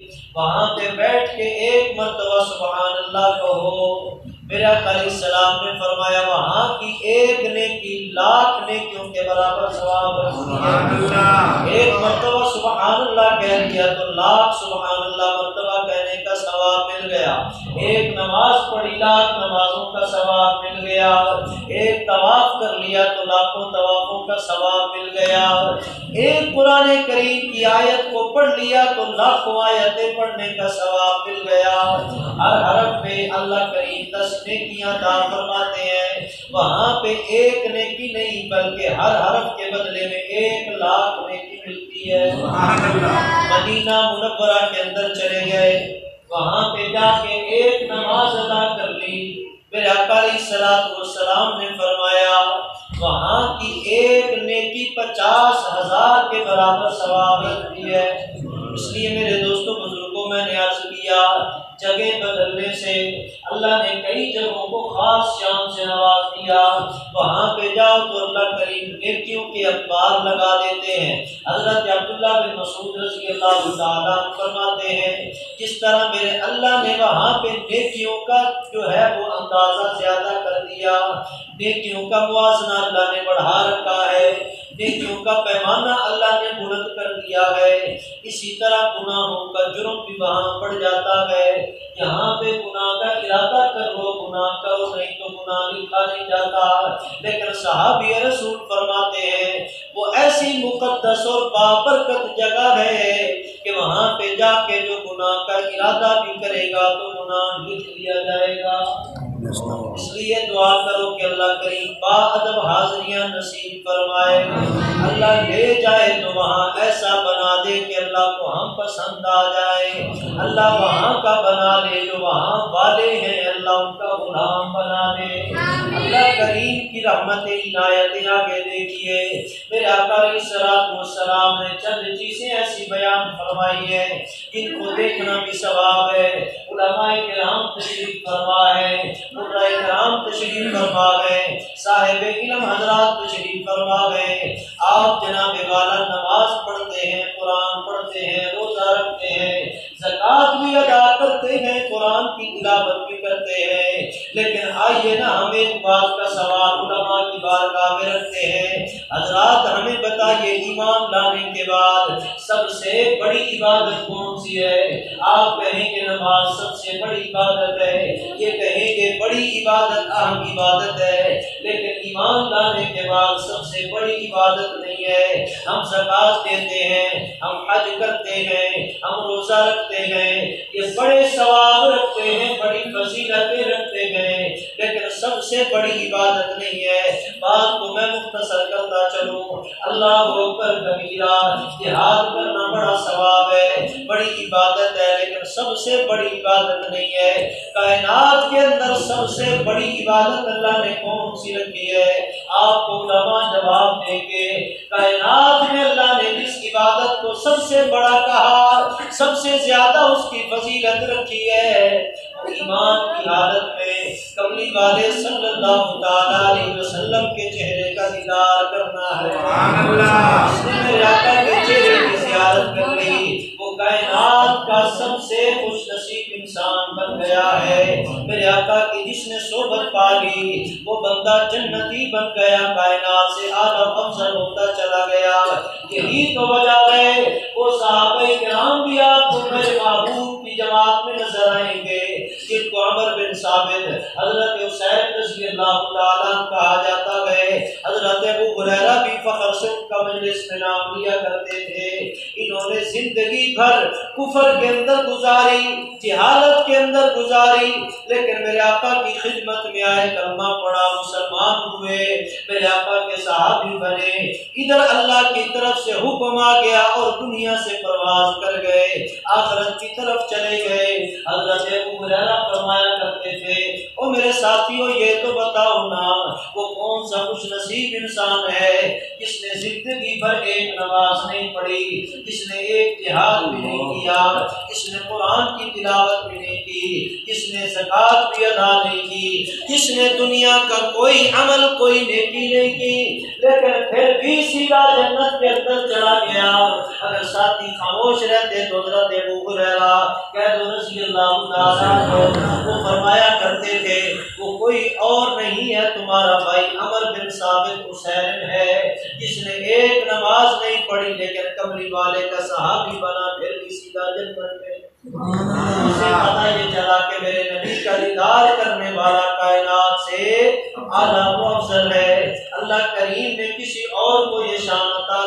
वहाँ पे बैठ के एक मरतबा सुबहान अल्लाह कहो। मेरा कली सलाम ने फरमाया वहाँ की एक ने की लाख नेकियों के बराबर सवाब एक मरतबा सुबहान अल्लाह कह दिया तो लाख सुबहान अल्लाह मरतबा कहने का सवाब मिल गया। एक नमाज़ पढ़ी लाख नमाजों का सवाब मिल गया। एक तवाफ कर लिया तो लाखों तवाफों का सवाब मिल गया। एक पुराने करीम की आयत को पढ़ लिया तो लाखों आयतें पढ़ने का सवाब मिल गया। हर हरफ पे अल्लाह करीम दस नेकियाँ दान फरमाते हैं। वहाँ पे एक नेकी नहीं बल्कि हर हरफ के बदले में एक लाख नेकी मिलती है। मदीना मुनव्वरा के अंदर चले गए। वहाँ पे जाके एक नमाज़ अदा कर ली। मेरे अकाली सलाम ने फरमाया वहाँ की एक नेकी पचास हज़ार के बराबर सवाब रखती है। इसलिए मेरे दोस्तों, बुज़ुर्गों मैंने अर्ज़ किया, जगह बदलने से अल्लाह ने कई जगहों को खास शान से नवाज़ दिया वहाँ पे जाओ तो अल्लाह करीम नेकियों के अखबार लगा देते हैं। हज़रत अब्दुल्ला बिन मसूद रज़ी अल्लाह फरमाते हैं, जिस तरह मेरे अल्लाह ने वहाँ पे नेकियों का जो है वो अंदाज़ा ज़्यादा कर दिया। नेकियों का मुआजना अल्लाह ने बढ़ा रखा है। नेकियों का पैमाना अल्लाह ने बुलंद कर दिया है। इसी तरह गुनाहों का, जुर्म भी वहाँ पड़ जाता है। यहाँ पे गुनाह का इरादा कर लो गुनाह करो, नहीं तो गुनाह लिखा नहीं जाता। लेकिन साहबी रसूल फरमाते हैं, वो ऐसी मुकद्दस और बाबरकत जगह है कि वहाँ पे जाके जो गुनाह का इरादा भी करेगा तो गुनाह लिख दिया जाएगा। इसलिए दुआ करो कि अल्लाह करीम बादब हाजरियाँ नसीब फरमाए। अल्लाह ले जाए तो वहाँ ऐसा बना दे कि अल्लाह को हम पसंद आ जाए। अल्लाह वहाँ का बना ले जो वहाँ वाले हैं। अल्लाह उनका गुलाम बना दे। अल्लाह करीम की रहमत इनायतें आगे देखिए मेरे आकारी सलाम ने चंद चीज़ें ऐसी बयान फरमाई है, जिनको देखना भी सवाब है। किराम तशरीफ़ फरमा है कराम तशरीफ़ फरमा गए साहिब इलम हजरात तशरीफ़ फरमा गए आप जनाब वाला नमाज़ पढ़ते हैं, कुरान पढ़ते हैं, रोज़ा रखते हैं, जक़ात भी अदा करते हैं, कुरान की तिलावत भी करते हैं। लेकिन आइए ना, हम का सवाल, उलमा की बारगाह में रखते हैं। हजरात हमें बताइए, ईमान लाने के बाद सबसे बड़ी इबादत कौन सी है? आप कहेंगे, नमाज़ सबसे बड़ी इबादत है। ये कहेंगे, बड़ी इबादत अहम इबादत है। लेकिन ईमान लाने के बाद सबसे बड़ी इबादत नहीं है। हम जक़ात देते हैं, हम हज करते हैं, हम रोज़ा रखते हैं। ये बड़े सवाब रखते हैं, बड़ी फजीलतें रखते सबसे बड़ी इबादत नहीं है। बात को मैं मुख्तसर करता चलूँ। अल्लाह अकबर कबीरा जिहाद करना बड़ा सवाब है। बड़ी इबादत है, लेकिन सबसे बड़ी इबादत नहीं है। कायनात के अंदर सबसे बड़ी इबादत अल्लाह ने कौन सी रखी है? आपको लमा जवाब देंगे। कायनात में अल्लाह ने जिस इबादत को सबसे बड़ा कहा, सबसे ज़्यादा उसकी फजीलत रखी है। ईमान की हालत में कमली वाले सल्लल्लाहु अलैहि वसल्लम के चेहरे का दीदार करना है। मेरे आका के चेहरे की जियारत कर ली वो कायनात का सबसे खुश नसीब इंसान बन गया है। मेरे आका की जिसने सोबत पा ली वो बंदा जन्नती बन गया कायनात से आला अफसर होता चला गया। यही तो वजह है वो साहब कराम भी साबित हज़रत हुसैन रज़ी अल्लाह तआला कहा जाता है हज़रत अबू हुरैरा भी से उनका में नाम लिया करते थे। इन्होंने ज़िंदगी भर कुफर के अंदर गुजारी, जिहालत के अंदर गुजारी, लेकिन मेरे आका की खिदमत में आए कलमा पड़ा मुसलमान हुए। मेरे आका के साहबी बने। इधर अल्लाह की तरफ़ से हुक्म आ गया और दुनिया से प्रवास कर गए। आखिरत की तरफ़ चले गए। हज़रत फरमाया करते थे, ओ मेरे साथियों, ये तो बताओ ना, वो कौन सा खुश नसीब इंसान है? जिसने की भर एक नमाज़ नहीं पढ़ी किसने एक जिहाद भी नहीं किया। जिसने कुरान की तिलावत भी नहीं की? जिसने जक़ात भी अदा नहीं की? जिसने दुनिया का कोई अमल, कोई नेकी नहीं की? लेकिन फिर भी सीधा जन्नत के अंदर चला गया। अगर साथी खामोश रहते तो हज़रत अबू हुरैरा, कह दो रज़ी वो फरमाया करते थे, वो कोई और नहीं है, तुम्हारा भाई अमर बिन साबित हुसैन है। जिसने एक नमाज़ नहीं पढ़ी, लेकिन कमली वाले का सहाबी बना, फिर भी सीधा मेरे है। अल्लाह करीम ने किसी और को ये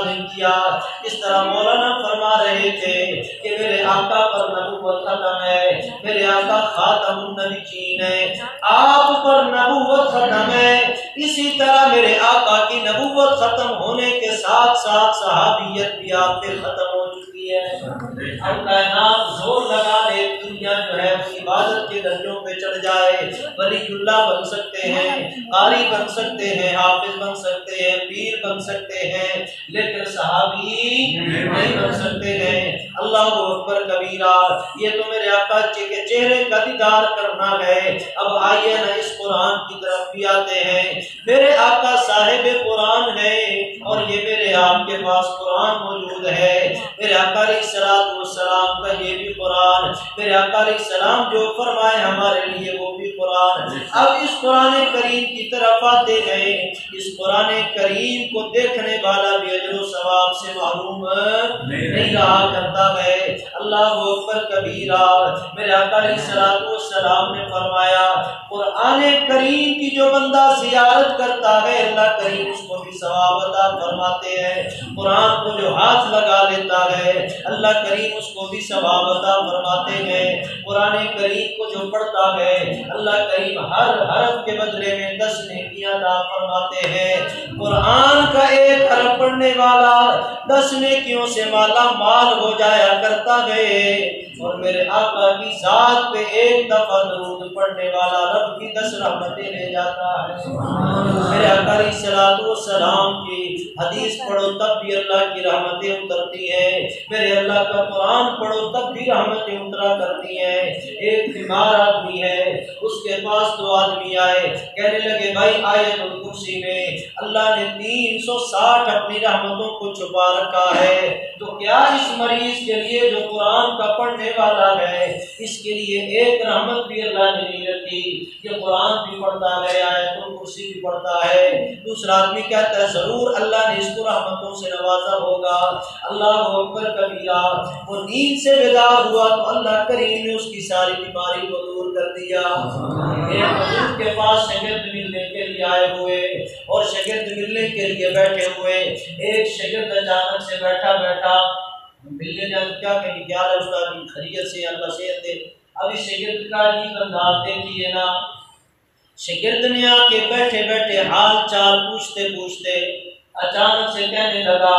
नहीं किया। इस तरह मौलाना फरमा रहे थे मेरे आका पर नबूवत खत्म है, मेरे आका खातम नबीन है। आप पर नबूवत खत्म है। इसी तरह मेरे आका की नबूवत खत्म होने के साथ साथ सहाबियत भी आप खत्म हो। ज़ोर लगा दुनिया जो है इबादत के दर्जों पे चढ़ जाए। वलीउल्लाह बन सकते हैं बन सकते हैं, हाफिज बन सकते हैं, पीर बन सकते हैं, लेकिन सहाबी नहीं बन सकते हैं। अल्लाह अकबर कबीरा, ये तो मेरे आका के चेहरे का दीदार करना है। अब आइए ना इस कुरान की तरफ़ भी आते हैं। मेरे आका साहिब कुरान है और ये मेरे आपके पास कुरान मौजूद है। सलाम का ये भी कुरान मेरे अकाली सलाम जो फरमाए हमारे लिए वो भी कुरान अब इस कुरान करीम की तरफ़ आते गए इस कुरान करीम को देखने वाला भी अजर सवाब से मालूम नहीं रहा करता है। अल्लाह अकबर कबीरा। मेरे आका सलाम ने फरमाया, कुरान करीम की जो बंदा जियारत करता है, अल्लाह करीम उसको भी सवाब अदा फरमाते हैं। कुरान को जो हाथ लगा लेता है, अल्लाह करीम उसको भी सवाब अता फरमाते हैं। कुरान करीम को जो पढ़ता है, अल्लाह करीम हर हरफ के बदले में दस नेकियाँ अता फरमाते हैं। कुरान का एक हरफ पढ़ने वाला दस नेकियों से माला माल हो जाया करता है। और मेरे आका की जात पे एक दफ़ा दरूद पढ़ने वाला रब की दस रहमतें ले जाता है। मेरे आका सलाम की हदीस पढ़ो, तब भी अल्लाह की रहमतें उतरती है। मेरे अल्लाह का कुरान पढ़ो, तब भी रहमतें उतरा करती है। एक बीमार आदमी है, उसके पास दो आदमी आए। कहने लगे, भाई, आयतुल कुर्सी में अल्लाह ने तीन सौ साठ अपनी रहमतों को छुपा रखा है। तो क्या इस मरीज़ के लिए जो कुरान का पढ़ने वाला है। इसके लिए एक रहमत भी अल्लाह ने नहीं रखी। ये कुरान भी पढ़ता गया है, आयतुल कुर्सी भी पढ़ता है। दूसरा आदमी कहता है, ज़रूर अल्लाह ने इसको रहमतों से नवाजा होगा। अल्लाह अकबर कबीरा वो नींद से बेदार हुआ तो अल्लाह करीम ने उसकी सारी बीमारी को दूर कर दिया। के पास शगिर्द मिलने के लिए आए हुए और शगिर्द मिलने के लिए बैठे हुए। एक शगिर्द अचानक से बैठा बैठा मिलने जाए तो क्या कहेंगे क्या है उसका खरीत से अल्लाह से दे अब इस शगिर्द का अजीब अंदाज देखिए ना शगिर्द ने आके बैठे बैठे हाल चाल पूछते पूछते अचानक से कहने लगा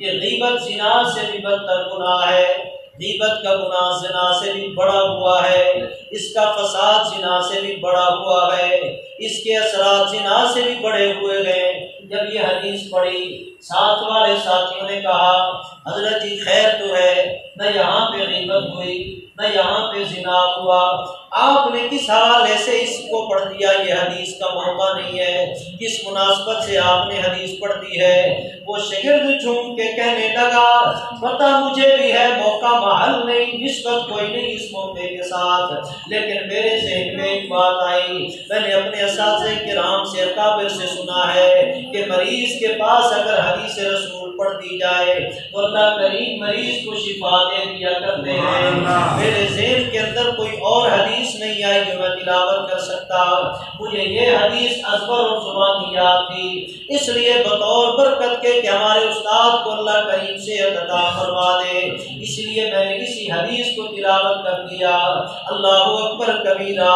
ये गीबत जिना से भी बदतर गुनाह है गीबत का गुनाह जिना से भी बड़ा हुआ है, इसका फसाद जिना से भी बड़ा हुआ है, इसके असरा जिना से भी बड़े हुए हैं। जब ये हदीस पढ़ी साथ वाले साथियों ने कहा, हज़रत जी, खैर तो है न यहाँ पे गीबत हुई न यहाँ पे जिना हुआ। आपने किस हवाले से इसको पढ़ दिया? ये हदीस का मौका नहीं है। किस मुनासबत से आपने हदीस पढ़ दी है? वो शगिर्द झूम के कहने लगा, पता मुझे भी है, मौका महल नहीं, निस्बत कोई नहीं इस मौके के साथ। लेकिन मेरे जहन में एक बात आई। मैंने अपने इस के राम से अकाबिर से सुना है कि मरीज़ के पास अगर हदीस रसूल पढ़ दी जाए अल्लाह करीम मरीज़ को शिफा दे दिया करते हैं। मेरे जेन के अंदर कोई और हदीस नहीं आई जो मैं तिलावत कर सकता। मुझे ये हदीस अजबर और जुबानी याद थी। इसलिए बतौर बरकत के कि हमारे उस्ताद को अल्लाह करीम से अता फरमा दे। इसलिए मैंने इसी हदीस को तिलावत कर दिया। अल्लाह अकबर कबीरा।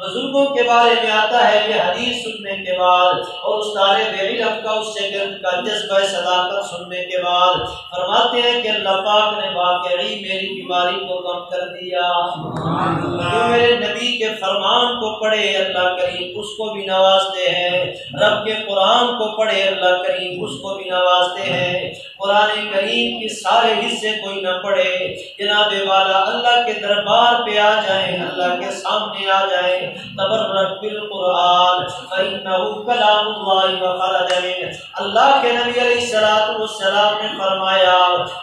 बुज़ुर्गों के बारे में आता है कि हदीस सुनने के बाद और उस तारे बेलम का उससे गिरद का जज्बा सदाकत सुनने के बाद फरमाते हैं कि अल्लाह पाक ने वाकई मेरी बीमारी को कम कर दिया। जो मेरे नबी के फरमान को पढ़े, अल्लाह करीम उसको भी नवाजते हैं। रब के कुरान को पढ़े, अल्लाह करीम उसको भी नवाजते हैं। कुरान करीम के सारे हिस्से कोई न पढ़े। जनाब वाला अल्लाह के दरबार पे आ जाए, अल्लाह के सामने आ जाए। तबर्रबिल कुरान अल्लाह के नबी सलाम ने फरमाया,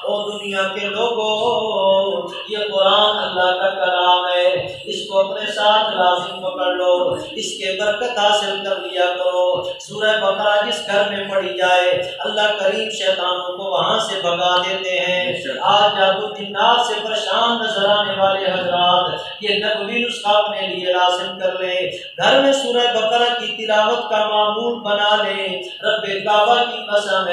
ओ दुनिया के लोगों, ये कुरान अल्लाह का कलाम है। इसको अपने साथ लाजिम पकड़ लो, इसके बरकत हासिल कर लिया करो। सूरह बकरा जिस घर में पढ़ी जाए, अल्लाह करीम शैतानों को वहाँ से भगा देते हैं। आज जादू जिन्नात से परेशान नज़र आने वाले हजरात, ये नबवी नुस्खा अपने लिए लाजिम कर ले। घर में सूरह बकरा की तिलावत का मामूल बना ले। रब काबा की कसम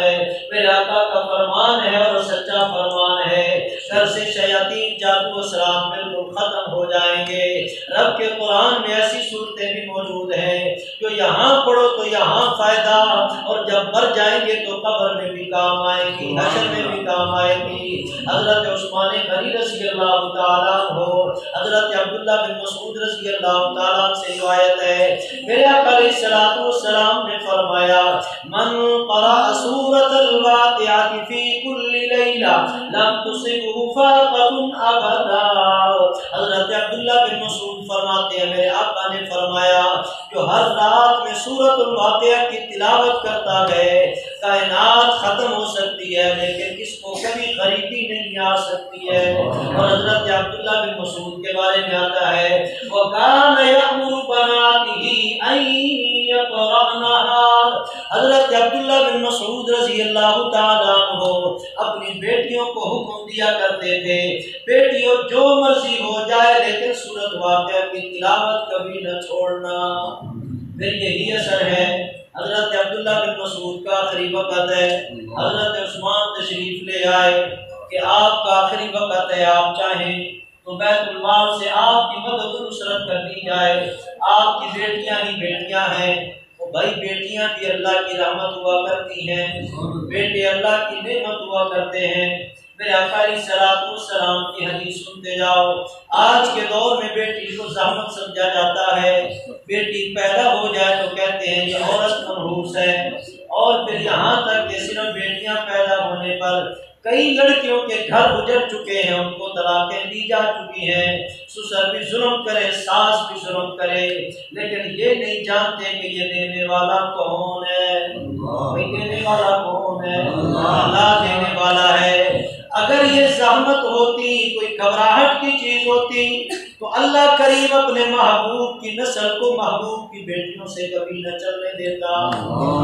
मेरे आका का फरमान है और सच्चा फरमान है। घर से शयातीन जादू शराब बिल्कुल खत्म हो जाएँगे। रब के कुरान में ऐसी सूरतें भी मौजूद हैं। जो यहाँ पढ़ो तो यहाँ फ़ायदा, और जब मर जाएँगे तो कब्र में भी काम आएँगी हशर में भी काम आएँगी। हज़रत उस्मान गनी रसी अल्लाह तआला हो हज़रत अब्दुल्ला बिन मसूद रसी अल्लाह तआला से रिवायत है। मेरे आका सलाम ने फरमाया, मन वाक़िअति फ़ी कुल्ली लैला, लम तुसिबहु फाक़तुन अबदा। हज़रत अब्दुल्ला बिन मसूद फरमाते हैं, मेरे आका ने फरमाया, जो हर रात में सूरत की तिलावत करता है, कायनात खत्म हो सकती है, लेकिन इसको कभी गरीबी नहीं आ सकती है। और हज़रत अब्दुल्ला बिन मसूद के बारे में आता है, वो कान यअमुरु बनातिही अन यक़रअनहा। हज़रत अब्दुल्ला बिन मसूद रज़ी अल्लाह तआला हो अपनी बेटियों को हुक्म दिया करते थे। बेटियों, जो मर्ज़ी हो जाए, लेकिन सूरत वाक़िया की तिलावत कभी न छोड़ना। फिर यही असर है हज़रत अब्दुल्ला बिन मसूद का आखिरी वक्त है। हज़रत उस्मान तशरीफ़ ले आए कि आपका आखिरी वक्त है, आप चाहें तो बैतुलमाल से आपकी मदद नुसरत कर दी जाए। आपकी बेटियाँ ही बेटियाँ हैं। तो भाई, बेटियाँ भी अल्लाह की रहमत हुआ करती हैं। बेटे अल्लाह की नेमत हुआ करते हैं। मेरे अकाली सलाम की हदीस सुनते जाओ। आज के दौर में बेटी को जहमत समझा जाता है। बेटी पैदा हो जाए तो कहते हैं ये औरत मनहूस है। और फिर यहाँ तक कि सिर्फ़ बेटियाँ पैदा होने पर कई लड़कियों के घर उजड़ चुके हैं उनको तलाकें दी जा चुकी हैं। ससुर भी जुल्म करे सास भी जुल्म करे लेकिन ये नहीं जानते कि ये देने वाला कौन है। देने वाला कौन है? अल्लाह जहमत होती कोई घबराहट की चीज़ होती तो अल्लाह करीम अपने महबूब की नस्ल को महबूब की बेटियों से कभी न चलने देता।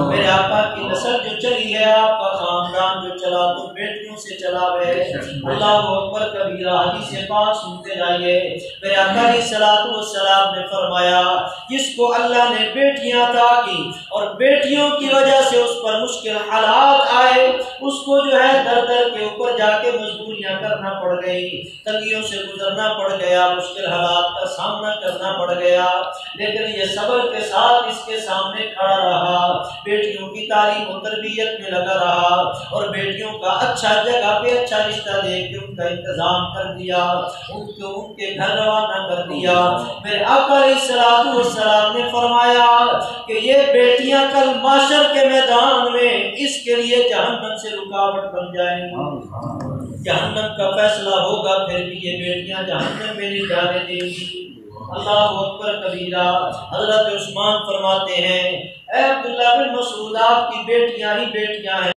मेरे आका की नस्ल जो चली है आपका खानदान जो चला तो बेटियों से चला गए अल्लाह अकबर कबीरा हदीस से पाक सुनते जाइए मेरे आका की सलातु सलाम ने फरमाया जिसको अल्लाह ने बेटियाँ अता की और बेटियों की वजह से उस पर मुश्किल हालात आए उसको जो है दर दर के ऊपर जाके मजबूरियाँ करना पड़ गई। तंगियों से गुजरना पड़ गया मुश्किल हालात का सामना करना पड़ गया। लेकिन ये सबर के साथ इसके सामने खड़ा रहा। बेटियों की तालीम और तरबियत में लगा रहा और बेटियों का अच्छा जगह पे अच्छा रिश्ता देख के उनका इंतज़ाम कर दिया। उनको, उनके घर रवाना कर दिया। मेरे सलाम ने फरमाया कि ये बेटियाँ कल माशर के मैदान में इसके लिए जहन्नम से रुकावट बन जाएँगी जहन्नम का फैसला होगा, फिर भी ये बेटियाँ जहन्नम में नहीं जाने देंगी। अल्लाह अकबर कबीरा हज़रत उस्मान फरमाते हैं अब्दुल्ला बिन मसूद, आपकी बेटियाँ ही बेटियाँ हैं।